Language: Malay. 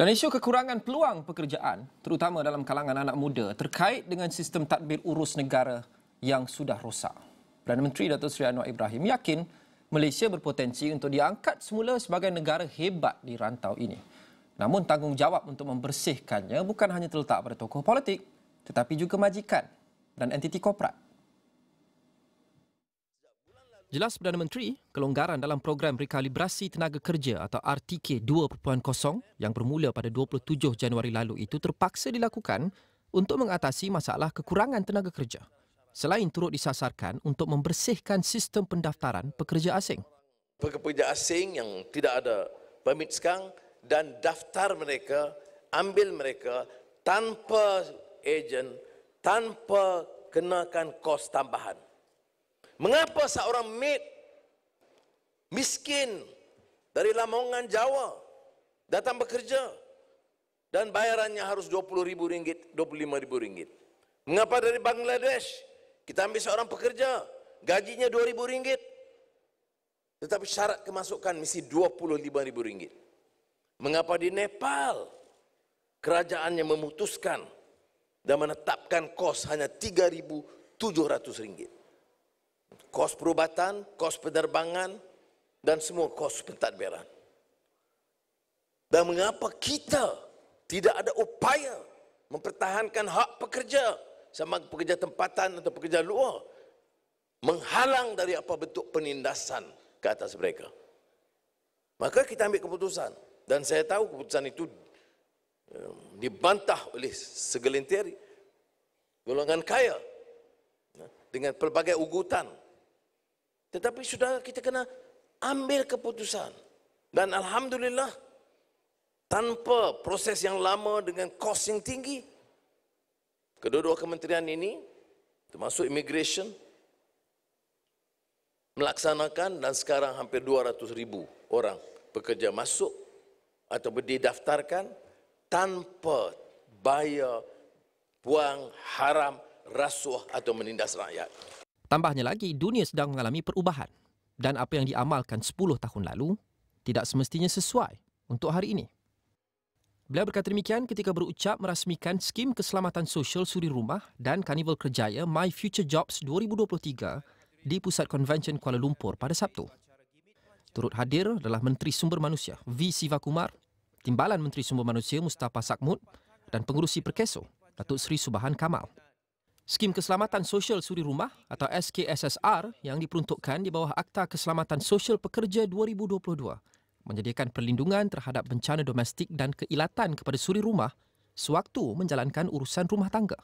Dan isu kekurangan peluang pekerjaan, terutama dalam kalangan anak muda, terkait dengan sistem tadbir urus negara yang sudah rosak. Perdana Menteri Datuk Seri Anwar Ibrahim yakin Malaysia berpotensi untuk diangkat semula sebagai negara hebat di rantau ini. Namun tanggungjawab untuk membersihkannya bukan hanya terletak pada tokoh politik, tetapi juga majikan dan entiti korporat. Jelas Perdana Menteri, kelonggaran dalam program rekalibrasi tenaga kerja atau RTK 2.0 yang bermula pada 27 Januari lalu itu terpaksa dilakukan untuk mengatasi masalah kekurangan tenaga kerja. Selain turut disasarkan untuk membersihkan sistem pendaftaran pekerja asing. Pekerja asing yang tidak ada permit sekarang dan daftar mereka, ambil mereka tanpa ejen, tanpa kenakan kos tambahan. Mengapa seorang maid miskin dari Lamongan Jawa datang bekerja dan bayarannya harus RM20,000, RM25,000? Mengapa dari Bangladesh kita ambil seorang pekerja gajinya RM2,000 tetapi syarat kemasukan mesti RM25,000? Mengapa di Nepal kerajaannya memutuskan dan menetapkan kos hanya RM3,700? Kos perubatan, kos penerbangan dan semua kos pentadbiran. Dan mengapa kita tidak ada upaya mempertahankan hak pekerja sama pekerja tempatan atau pekerja luar menghalang dari apa bentuk penindasan ke atas mereka. Maka kita ambil keputusan dan saya tahu keputusan itu um, dibantah oleh segelintir golongan kaya dengan pelbagai ugutan tetapi sudah kita kena ambil keputusan. Dan Alhamdulillah, tanpa proses yang lama dengan kos yang tinggi, kedua-dua kementerian ini, termasuk immigration, melaksanakan dan sekarang hampir 200 ribu orang pekerja masuk atau didaftarkan tanpa bayar buang haram, rasuah atau menindas rakyat. Tambahnya lagi, dunia sedang mengalami perubahan dan apa yang diamalkan 10 tahun lalu tidak semestinya sesuai untuk hari ini. Beliau berkata demikian ketika berucap merasmikan skim keselamatan sosial suri rumah dan Karnival Kerjaya My Future Jobs 2023 di Pusat Konvensyen Kuala Lumpur pada Sabtu. Turut hadir adalah Menteri Sumber Manusia V. Sivakumar, Timbalan Menteri Sumber Manusia Mustafa Sakmud dan Pengurusi Perkeso Datuk Seri Subahan Kamal. Skim Keselamatan Sosial Suri Rumah atau SKSSR yang diperuntukkan di bawah Akta Keselamatan Sosial Pekerja 2022 menyediakan perlindungan terhadap bencana domestik dan keilatan kepada suri rumah sewaktu menjalankan urusan rumah tangga.